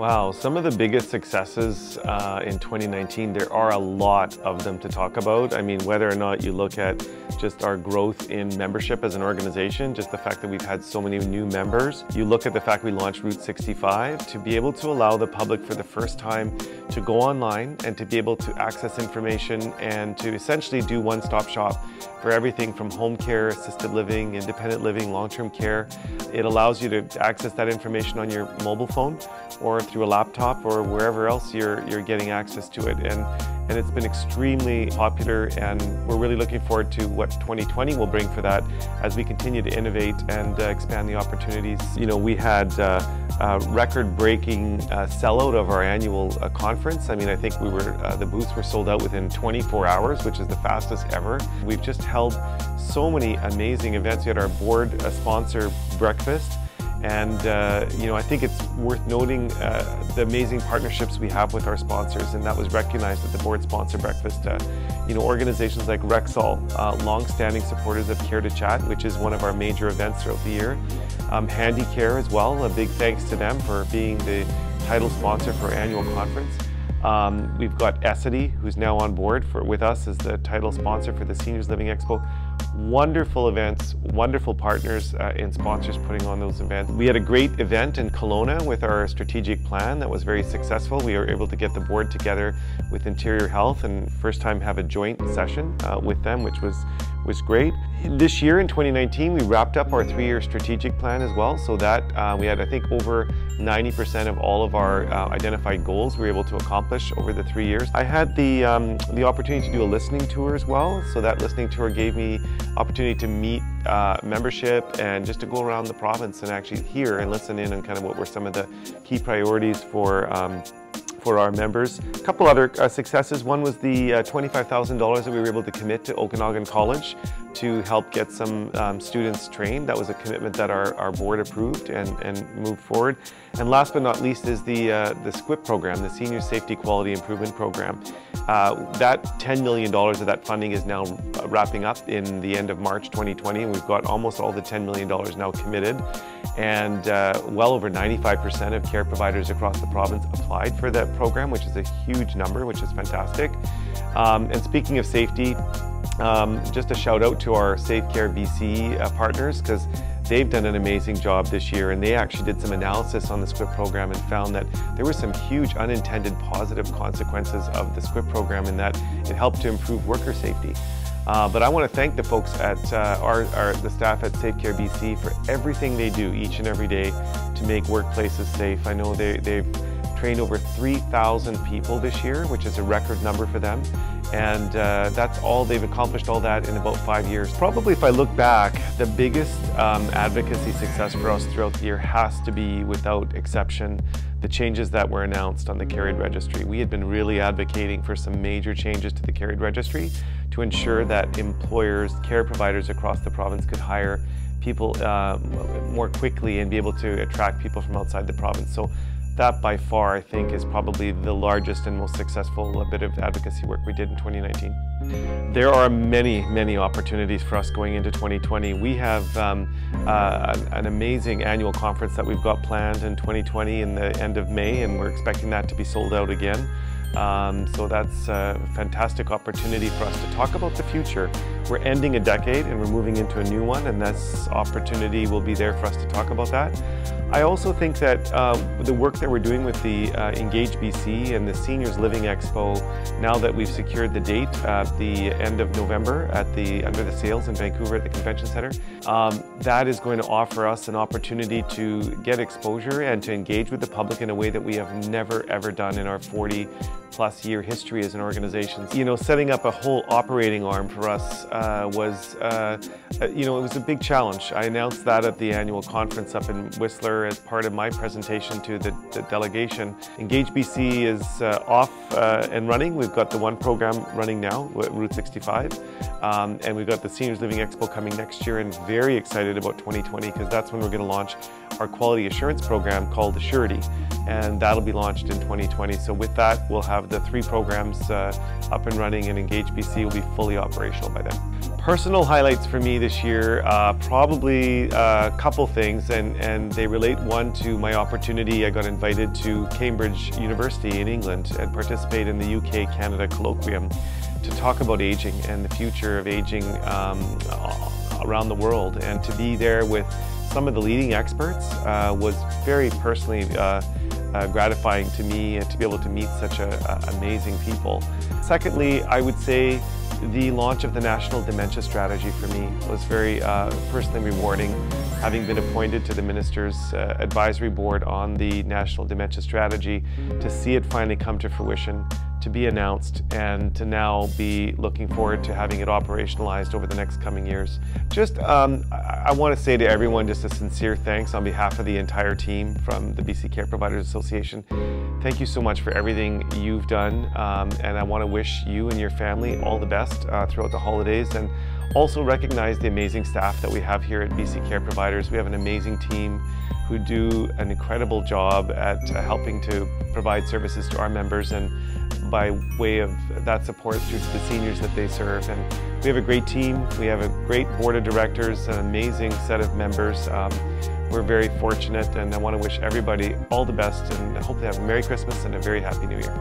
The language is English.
Wow, some of the biggest successes uh, in 2019, there are a lot of them to talk about. I mean, whether or not you look at just our growth in membership as an organization, just the fact that we've had so many new members. You look at the fact we launched Route 65 to be able to allow the public for the first time to go online and to be able to access information and to essentially do one-stop shop for everything from home care, assisted living, independent living, long-term care. It allows you to access that information on your mobile phone or through a laptop or wherever else you're, you're getting access to it. And, and it's been extremely popular and we're really looking forward to what 2020 will bring for that as we continue to innovate and uh, expand the opportunities. You know, we had uh, record-breaking uh, sellout of our annual uh, conference. I mean, I think we were, uh, the booths were sold out within 24 hours, which is the fastest ever. We've just held so many amazing events. We had our board sponsor breakfast and uh, you know, I think it's worth noting uh, the amazing partnerships we have with our sponsors, and that was recognized at the board sponsor breakfast. Uh, you know, organizations like Rexall, uh, long-standing supporters of Care to Chat, which is one of our major events throughout the year. Um, Handicare as well, a big thanks to them for being the title sponsor for our annual conference. Um, we've got Essity, who's now on board for, with us as the title sponsor for the Seniors Living Expo. Wonderful events, wonderful partners uh, and sponsors putting on those events. We had a great event in Kelowna with our strategic plan that was very successful. We were able to get the board together with Interior Health and first time have a joint session uh, with them, which was was great. This year in 2019, we wrapped up our three-year strategic plan as well, so that uh, we had, I think, over 90% of all of our uh, identified goals we were able to accomplish over the three years. I had the, um, the opportunity to do a listening tour as well, so that listening tour gave me opportunity to meet uh, membership and just to go around the province and actually hear and listen in on kind of what were some of the key priorities for um, for our members. A couple other uh, successes. One was the uh, $25,000 that we were able to commit to Okanagan College to help get some um, students trained. That was a commitment that our, our board approved and, and moved forward. And last but not least is the, uh, the SQUIP program, the Senior Safety Quality Improvement Program. Uh, that $10 million of that funding is now wrapping up in the end of March 2020 and we've got almost all the $10 million now committed and uh, well over 95% of care providers across the province applied for that program, which is a huge number, which is fantastic. Um, and speaking of safety, um, just a shout out to our Safe Care BC uh, partners because they've done an amazing job this year and they actually did some analysis on the SQUIP program and found that there were some huge unintended positive consequences of the SQUIP program in that it helped to improve worker safety. Uh, but I want to thank the folks at uh, our, our, the staff at Safe Care BC for everything they do each and every day to make workplaces safe. I know they, they've trained over 3,000 people this year, which is a record number for them. And uh, that's all, they've accomplished all that in about five years. Probably if I look back, the biggest um, advocacy success for us throughout the year has to be, without exception, the changes that were announced on the Care Aide Registry. We had been really advocating for some major changes to the Care Aide Registry to ensure that employers, care providers across the province could hire people uh, more quickly and be able to attract people from outside the province. So that by far, I think, is probably the largest and most successful bit of advocacy work we did in 2019. There are many, many opportunities for us going into 2020. We have um, uh, an amazing annual conference that we've got planned in 2020 in the end of May, and we're expecting that to be sold out again. Um, so that's a fantastic opportunity for us to talk about the future. We're ending a decade and we're moving into a new one and this opportunity will be there for us to talk about that. I also think that uh, the work that we're doing with the uh, Engage BC and the Seniors Living Expo, now that we've secured the date at the end of November at the under the sails in Vancouver at the Convention Center, um, that is going to offer us an opportunity to get exposure and to engage with the public in a way that we have never ever done in our 40 plus year history as an organization. You know, setting up a whole operating arm for us uh, was, uh, uh, you know, it was a big challenge. I announced that at the annual conference up in Whistler as part of my presentation to the, the delegation. Engage BC is uh, off uh, and running. We've got the one program running now, Route 65, um, and we've got the Seniors Living Expo coming next year and very excited about 2020 because that's when we're going to launch our quality assurance program called Assurity. and that'll be launched in 2020. So with that, we'll have the three programs uh, up and running and Engage BC will be fully operational by then. Personal highlights for me this year, uh, probably a couple things, and, and they relate one to my opportunity. I got invited to Cambridge University in England and participate in the UK-Canada colloquium to talk about aging and the future of aging um, around the world. And to be there with some of the leading experts uh, was very personally uh, uh, gratifying to me to be able to meet such a, a amazing people. Secondly, I would say the launch of the National Dementia Strategy for me was very uh, personally rewarding, having been appointed to the Minister's uh, Advisory Board on the National Dementia Strategy, to see it finally come to fruition to be announced and to now be looking forward to having it operationalized over the next coming years. Just, um, I, want to say to everyone just a sincere thanks on behalf of the entire team from the BC Care Providers Association. Thank you so much for everything you've done um, and I want to wish you and your family all the best uh, throughout the holidays and also recognize the amazing staff that we have here at BC Care Providers. We have an amazing team who do an incredible job at uh, helping to provide services to our members and by way of that support through the seniors that they serve. And we have a great team. We have a great board of directors, an amazing set of members. Um, we're very fortunate and I want to wish everybody all the best and I hope they have a Merry Christmas and a very Happy New Year.